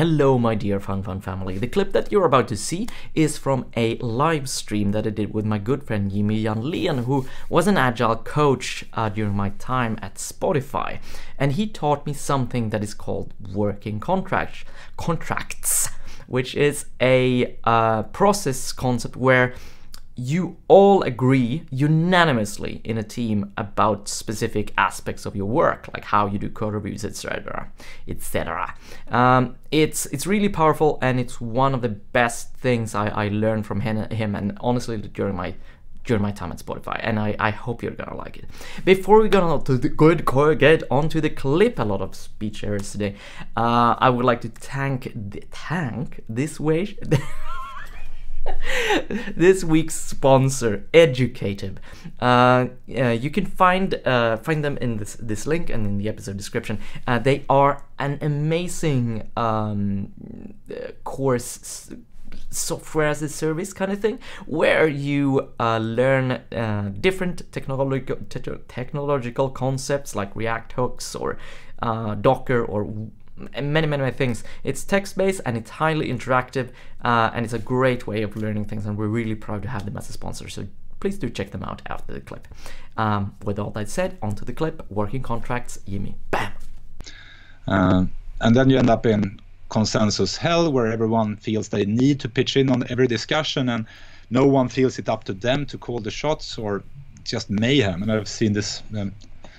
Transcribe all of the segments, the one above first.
Hello, my dear Fun Fun family. The clip that you're about to see is from a live stream that I did with my good friend Jimmy Janlén, who was an agile coach uh, during my time at Spotify. And he taught me something that is called working contracts, contracts, which is a uh, process concept where you all agree unanimously in a team about specific aspects of your work, like how you do code reviews, etc., etc. Um, it's it's really powerful, and it's one of the best things I, I learned from him, and honestly during my during my time at Spotify, and I, I hope you're gonna like it. Before we go on to the good core, get onto the clip, a lot of speech errors today. Uh, I would like to thank the thank this way. this week's sponsor, Educative. Uh, uh, you can find uh, find them in this this link and in the episode description. Uh, they are an amazing um, course software as a service kind of thing where you uh, learn uh, different technological te- technological concepts like react hooks or uh, docker or many, many, many things. It's text based and it's highly interactive, uh, and it's a great way of learning things. And we're really proud to have them as a sponsor. So please do check them out after the clip. Um, with all that said, onto the clip. Working contracts, Jimmy. Bam. Uh, and then you end up in consensus hell, where everyone feels they need to pitch in on every discussion, and no one feels it up to them to call the shots, or just mayhem. And I've seen this. Um,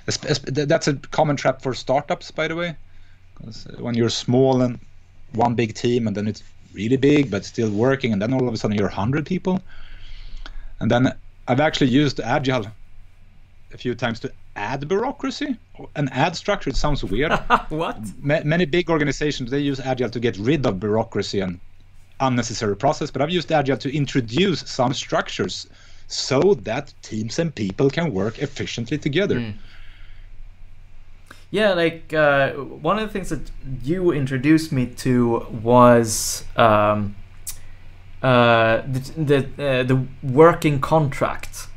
that's a common trap for startups, by the way when you're small and one big team and then it's really big but still working and then all of a sudden you're 100 people. And then i've actually used agile a few times to add bureaucracy and add structure. It sounds weird. What? Ma- many big organizations they use agile to get rid of bureaucracy and unnecessary process but i've used agile to introduce some structures so that teams and people can work efficiently together. Mm. Yeah, like uh, one of the things that you introduced me to was um, uh, the the, uh, the working contract,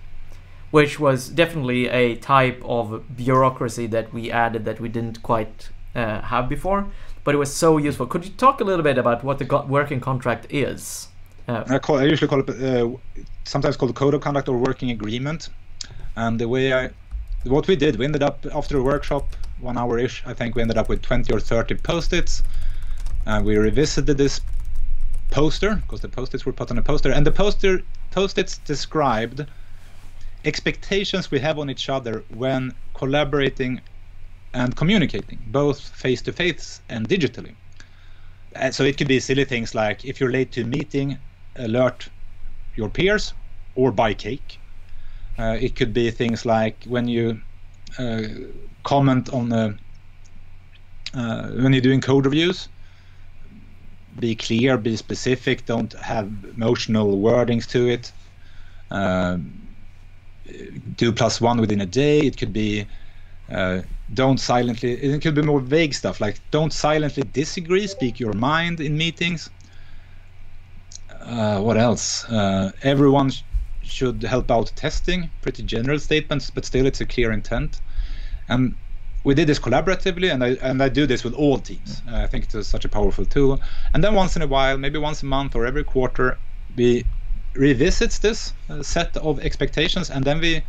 which was definitely a type of bureaucracy that we added that we didn't quite uh, have before, but it was so useful. Could you talk a little bit about what the working contract is? Uh, I, call, I usually call it uh, sometimes called code of conduct or working agreement, and the way I what we did, we ended up after a workshop one hour ish, I think we ended up with 20 or 30 post-its. And we revisited this poster because the post-its were put on a poster, and the poster post-its described expectations we have on each other when collaborating and communicating, both face to face and digitally. And uh, so it could be silly things like if you're late to a meeting, alert your peers or buy cake. Uh, it could be things like when you comment on the uh, when you're doing code reviews. Be clear be specific don't have emotional wordings to it. Uh, do plus one within a day. It could be uh, don't silently it could be more vague stuff like don't silently disagree speak your mind in meetings. Uh, what else? Uh, everyone should help out testing pretty general statements but still it's a clear intent and we did this collaboratively, and I and I do this with all teams. Uh, I think it's such a powerful tool. And then once in a while, maybe once a month or every quarter, we revisits this uh, set of expectations, and then we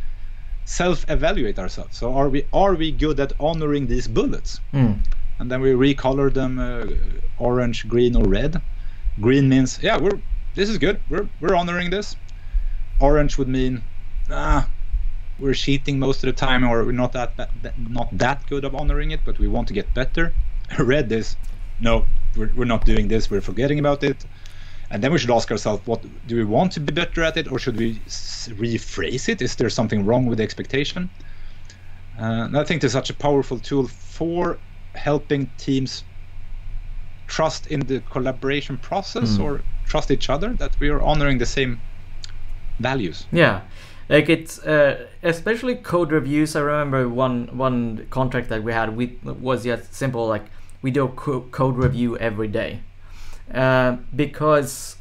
self-evaluate ourselves. So are we are we good at honoring these bullets? Mm. And then we recolor them uh, orange, green, or red. Green means yeah, we're this is good. We're we're honoring this. Orange would mean ah, we're cheating most of the time or we're not that, not that good of honoring it but we want to get better. Read this no we're, we're not doing this we're forgetting about it. And then we should ask ourselves what do we want to be better at it or should we rephrase it? Is there something wrong with the expectation? Uh, i think there's such a powerful tool for helping teams trust in the collaboration process mm. or trust each other that we are honoring the same values. Yeah. Like it's uh, especially code reviews. I remember one one contract that we had we was just simple like we do co- code review every day. Uh, because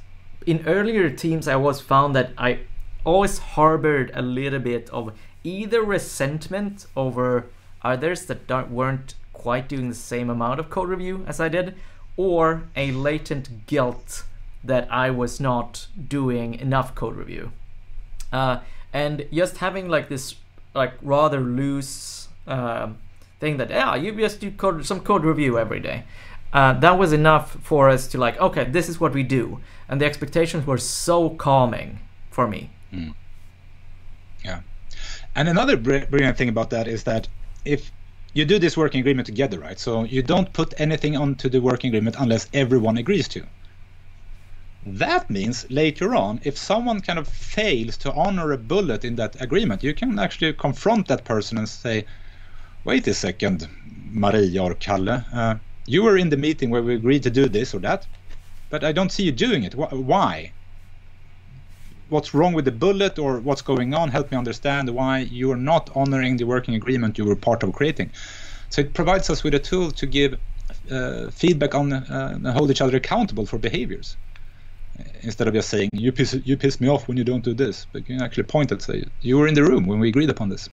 in earlier teams i always found that i always harbored a little bit of either resentment over others that weren't quite doing the same amount of code review as i did or a latent guilt that I was not doing enough code review. Uh, and just having like this like rather loose uh, thing that yeah you just do code, some code review every day. Uh, that was enough for us to like okay this is what we do, and the expectations were so calming for me. Mm. Yeah, and another brilliant thing about that is that if you do this working agreement together, right? So you don't put anything onto the working agreement unless everyone agrees to. That means later on, if someone kind of fails to honor a bullet in that agreement, you can actually confront that person and say, wait a second, Maria or Kalle, uh, you were in the meeting where we agreed to do this or that, but I don't see you doing it. Why? What's wrong with the bullet or what's going on? Help me understand why you are not honoring the working agreement you were part of creating. So it provides us with a tool to give uh, feedback on uh, and hold each other accountable for behaviors instead of just saying you piss you piss me off when you don't do this but you can actually point and say you were in the room when we agreed upon this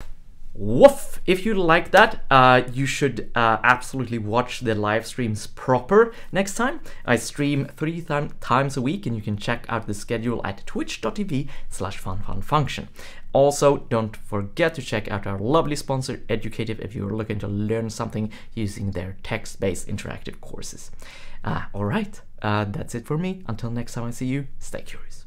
Woof! If you like that, uh, you should uh, absolutely watch the live streams proper next time. I stream three th times a week and you can check out the schedule at twitch.tv slash funfunfunction. Also, don't forget to check out our lovely sponsor Educative if you're looking to learn something using their text-based interactive courses. Uh, Alright, uh, that's it for me. Until next time I see you, stay curious.